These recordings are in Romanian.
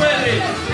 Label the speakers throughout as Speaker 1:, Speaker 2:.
Speaker 1: Ready?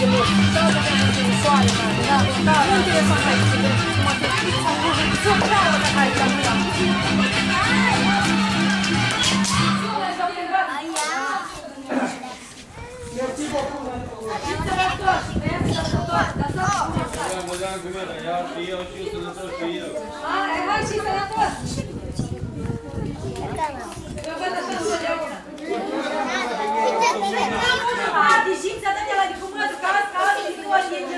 Speaker 1: Я. Вообще на то, что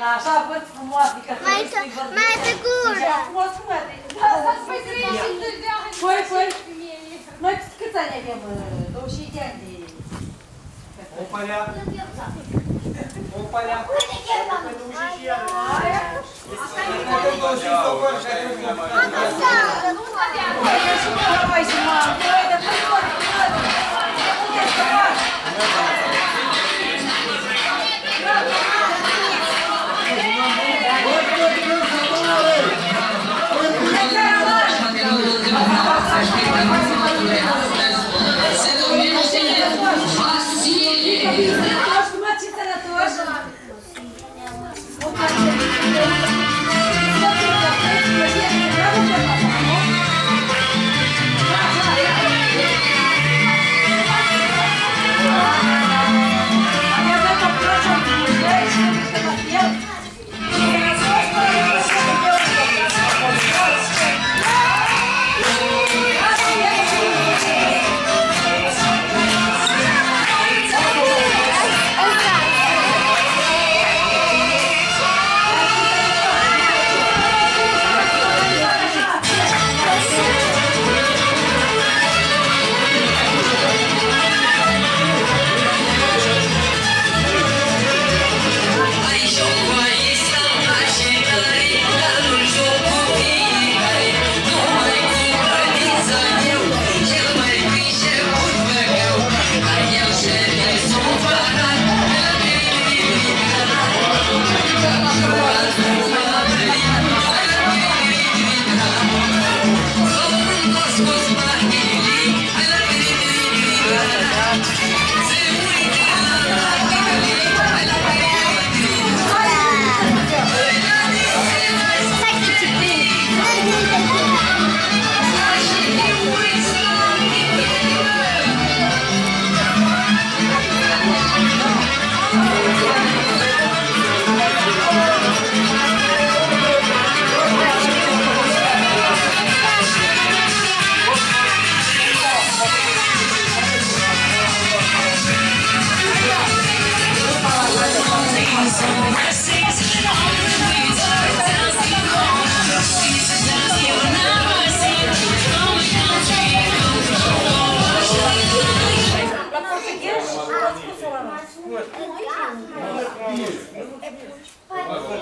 Speaker 1: lá,
Speaker 2: já vou fumar,
Speaker 3: fica Mas segura! Foi, foi.
Speaker 1: Mas que tanya é que
Speaker 4: é
Speaker 3: Do Xitiandi. Opalha. Opalha. Opalha.
Speaker 1: Opalha.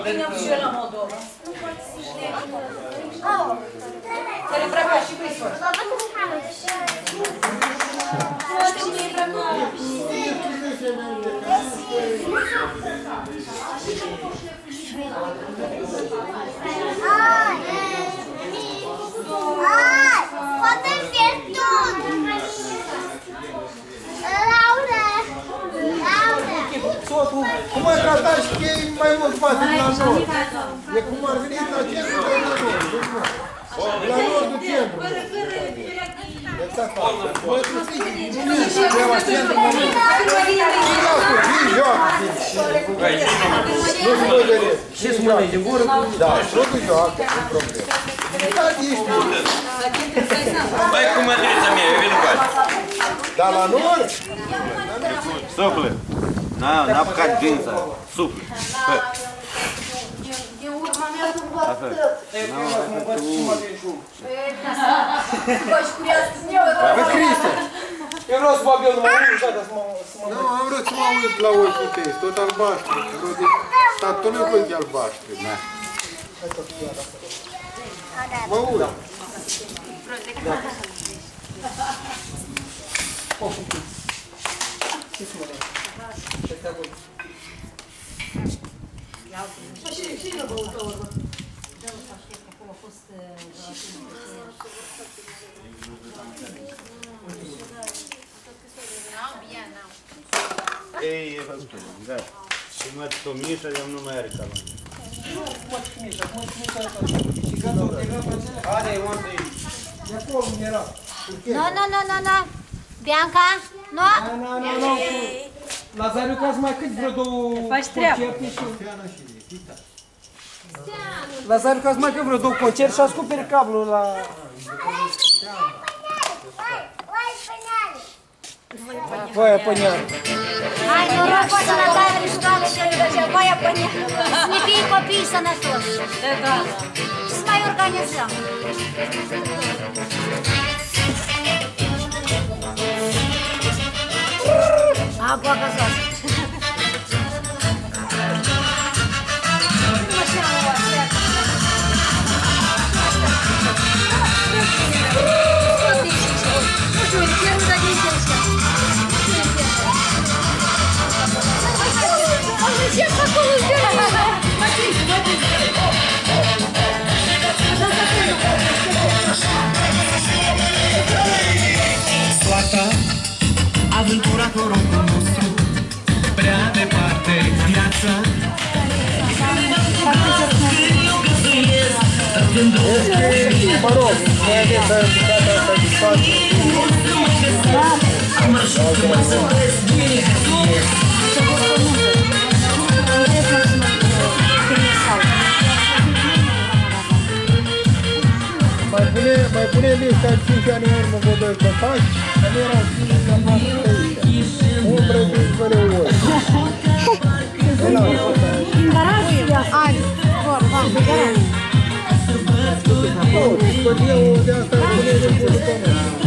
Speaker 3: Bine
Speaker 5: am și eu la Moldova. Îmbrăca și Cristof. Știu că e îmbrăcat.
Speaker 4: Ai, poate
Speaker 2: cum ai tratat și că e mai mult față de la nord. E cum ar veni la centru, e la nord. nu mă. La nordul centru. Exact asta. Mă susțin, nu e treaba centru, mă nu. Cine au spus? Vin joacă, vin și nu se mai vedeți. Și să mă din gură. Da, și totul joacă, nu problemă. Da, ești.
Speaker 3: Vai cu mătrița mea, eu vin cu aia.
Speaker 2: Dar la nord?
Speaker 3: Suple. N-a, n-a apucat gința. Suple. Fă.
Speaker 2: Pe Cristian. Eu vreau să bag eu numai unul și să mă... Nu, am vrut să mă uit la ochii tăi, tot albaștri. Vreo de statonul cu de albaștri. Da. Mă uit.
Speaker 3: Ei, da. Și mă tomișa, eu nu mai are calon.
Speaker 2: Are, unde e? De acolo era.
Speaker 4: Nu, nu, nu, nu, nu. Bianca, nu?
Speaker 2: Nu, nu, nu, nu. Lazariu, ați mai cât vreo două concerte și... Lazariu, ați mai cât vreo două concerte și acoperi cablul la... Твоя поняла.
Speaker 4: Аня, я хочу на дальнем школе, что не даже твоя поняла. Снипи и попийся на сос. Да, да. С моей
Speaker 2: организацией. Ah, boa, Aventura cu rocul nostru Prea departe viața Mă rog, nu e de verificată satisfacție. Am ajuns să mă sâmbesc bine, tu pune, mai pune lista 5 ani în urmă vă doi copaci, că nu erau 5 ani noastră aici. Umbră de fără ori. De la asta.
Speaker 4: Ai, vor, va, de garaj.
Speaker 2: Oh, discoteul de asta pune de bună pe mână.